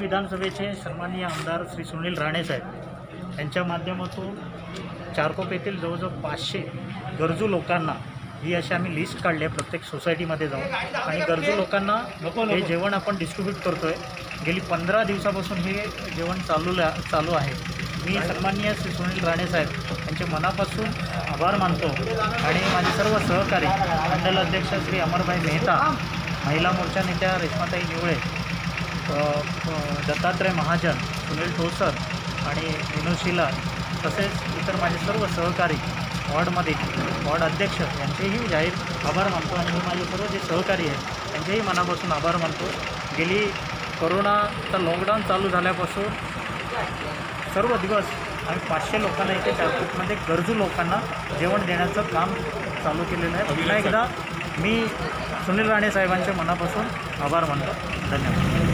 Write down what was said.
विधानसभेचे सन्माननीय आमदार श्री सुनील राणे साहेब यांच्या माध्यमातून चारकोप येथील जवळजवळ पाचशे गरजू लोकांना ही अशी आम्ही लिस्ट काढली आहे प्रत्येक सोसायटीमध्ये जाऊन. आणि गरजू लोकांना हे जेवण आपण डिस्ट्रीब्यूट करतो आहे गेली पंधरा दिवसापासून हे जेवण चालू चालू आहे. मी सन्माननीय श्री सुनील राणे साहेब यांचे मनापासून आभार मानतो. आणि माझे सर्व सहकारी मंडल अध्यक्ष श्री अमरभाई मेहता महिला मोर्चा नेत्या रेश्माताई निवळे दत्तात्रय महाजन सुनील ठोसर आणि विनोशिला तसेच इतर माझे सर्व सहकारी वॉर्डमध्ये वॉर्ड अध्यक्ष यांचेही जाहीर आभार मानतो आणि मी माझे सर्व जे सहकारी आहेत त्यांचेही मनापासून आभार मानतो. गेली करोनाचा लॉकडाऊन चालू झाल्यापासून सर्व दिवस आम्ही पाचशे लोकांना इथे चारकोपमध्ये गरजू लोकांना जेवण देण्याचं काम चालू केलेलं आहे. पुन्हा एकदा मी सुनील राणे साहेबांच्या मनापासून आभार मानतो. धन्यवाद.